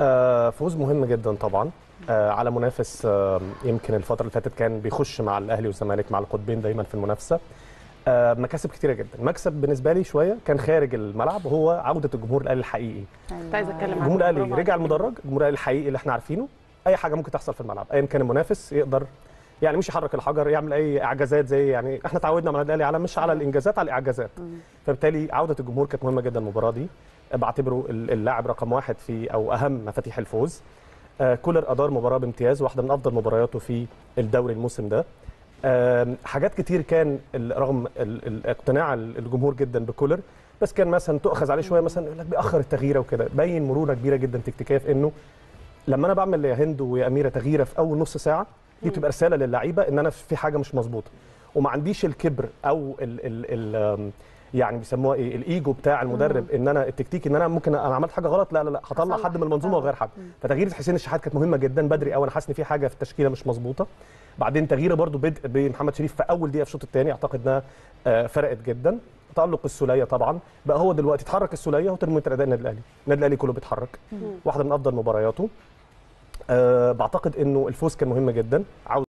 آه، فوز مهم جدا طبعا. آه، على منافس آه، يمكن الفترة اللي فاتت كان بيخش مع الأهلي والزمالك مع القطبين دايما في المنافسة. مكاسب كتيرة جدا. مكسب بالنسبة لي شوية كان خارج الملعب وهو عودة الجمهور الأهلي الحقيقي. كنت عايزه أتكلم عن الجمهور الأهلي رجع. المدرج الجمهور الأهلي الحقيقي اللي إحنا عارفينه. أي حاجة ممكن تحصل في الملعب ايا كان المنافس يقدر يعني مش يحرك الحجر يعمل أي إعجازات زي يعني إحنا تعودنا مع الأهلي على مش على الإنجازات على الإعجازات. فبالتالي عودة الجمهور كانت مهمة جدا المباراة دي. بعتبره ال- اللاعب رقم واحد في أو أهم مفاتيح الفوز. آه، كولر أدار مباراة بامتياز واحدة من أفضل مبارياته في الدوري الموسم ده. حاجات كتير كان رغم اقتناع ال- الجمهور جدا بكولر بس كان مثلا تؤخذ عليه شوية مثلا يقول لك بيأخر التغييرة وكده. باين مرونة كبيرة جدا تكتيكيه في إنه لما أنا بعمل يا هند ويا أميرة تغييرة في أول نص ساعة دي بتبقى رسالة للعيبة إن أنا في حاجة مش مظبوطة. وما عنديش الكبر أو ال ال ال يعني بيسموها إيه الإيجو بتاع المدرب إن أنا التكتيك إن أنا ممكن أنا عملت حاجة غلط لا لا لا هطلع. حد من المنظومة. وغير حد. فتغيير حسين الشحات كانت مهمة جدا بدري قوي أنا حاسس إن في حاجة في التشكيلة مش مظبوطة. بعدين تغيير برضو بدء بمحمد شريف في أول دقيقة في الشوط الثاني أعتقد إنها آه، فرقت جدا. تألق السولية طبعا. بقى هو دلوقتي اتحرك السولية وترمومتر اداء النادي الأهلي. النادي الأهلي كله بيتحرك. واحدة من أفضل مبارياته. أه بعتقد إنه الفوز كان مهم جدا. عاوز